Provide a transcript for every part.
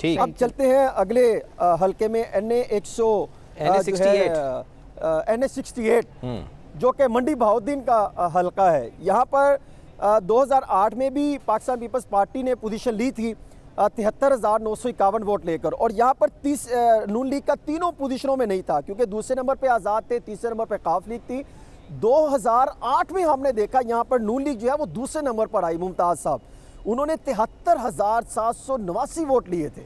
ठीक। अब चलते हैं अगले हल्के में एन ए एक सौ एन ए सिक्सटी एट जो कि मंडी बहाउद्दीन का हल्का है। यहाँ पर अ, 2008 में भी पाकिस्तान पीपल्स पार्टी ने पोजीशन ली थी तिहत्तर हज़ार नौ सौ इक्यावन वोट लेकर। और यहाँ पर तीस नून लीग का तीनों पोजीशनों में नहीं था क्योंकि दूसरे नंबर पे आज़ाद थे तीसरे नंबर पे काफ लीग थी। 2008 में हमने देखा यहाँ पर नून लीग जो है वो दूसरे नंबर पर आई मुमताज़ साहब। उन्होंने तिहत्तर हज़ार सात सौ नवासी वोट लिए थे।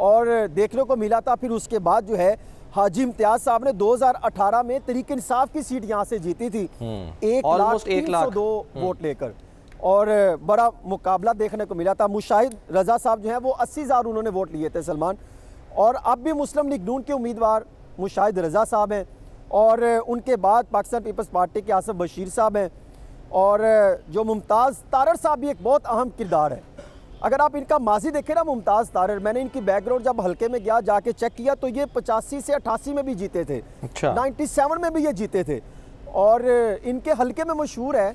और देखने को मिला था फिर उसके बाद जो है हाजी इम्तियाज़ साहब ने 2018 में तरीके इंसाफ की सीट यहाँ से जीती थी। एक लाख एक तीन लाख। सौ दो वोट लेकर। और बड़ा मुकाबला देखने को मिला था। मुशाहिद रजा साहब जो है वो अस्सी हज़ार उन्होंने वोट लिए थे सलमान। और अब भी मुस्लिम लीग नून के उम्मीदवार मुशाहिद रजा साहब हैं। और उनके बाद पाकिस्तान पीपल्स पार्टी के आसफ बशीर साहब हैं। और जो मुमताज़ तारर साहब भी एक बहुत अहम किरदार है। अगर आप इनका माजी देखें ना मुमताज़ तारर मैंने इनकी बैकग्राउंड जब हल्के में गया जाके चेक किया तो ये पचासी से अट्ठासी में भी जीते थे। अच्छा। 97 में भी ये जीते थे। और इनके हल्के में मशहूर है।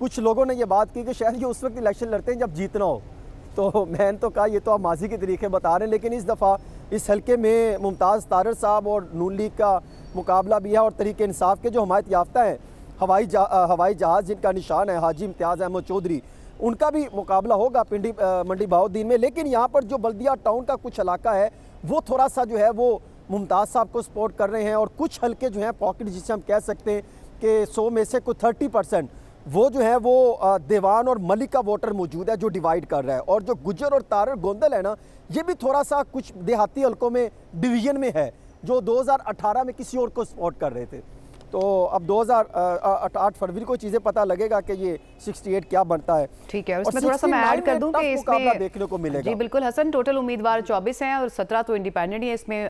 कुछ लोगों ने ये बात की कि शायद ये उस वक्त इलेक्शन लड़ते हैं जब जीतना हो। तो मैंने तो कहा ये तो आप माजी के तरीके बता रहे हैं लेकिन इस दफ़ा इस हल्के में मुमताज़ तारर साहब और नून लीग का मुकाबला भी है और तरीके इंसाफ के जो हमायत याफ्ता हैं हवाई जा, हवाई जहाज़ जिनका निशान है हाजी इम्तियाज़ अहमद चौधरी उनका भी मुकाबला होगा पिंडी मंडी बहाउद्दीन में। लेकिन यहाँ पर जो बल्दिया टाउन का कुछ इलाका है वो थोड़ा सा जो है वो मुमताज़ साहब को सपोर्ट कर रहे हैं और कुछ हल्के जो हैं पॉकेट जिसे हम कह सकते हैं कि सौ में से कुछ थर्टी परसेंट वो जो है वो देवान और मलिक का वोटर मौजूद है जो डिवाइड कर रहा है। और जो गुजर और तारर गोंदल है ना ये भी थोड़ा सा कुछ देहाती हलकों में डिवीज़न में है जो 2018 में किसी और को सपोर्ट कर रहे थे। तो अब 2008 फरवरी को चीज़ें पता लगेगा कि ये 68 क्या बनता है। ठीक है इसमें थोड़ा सा मैं ऐड कर दूँ कि इसमें देखने को मिलेगा। जी बिल्कुल हसन टोटल उम्मीदवार 24 हैं और 17 तो इंडिपेंडेंट ही है इसमें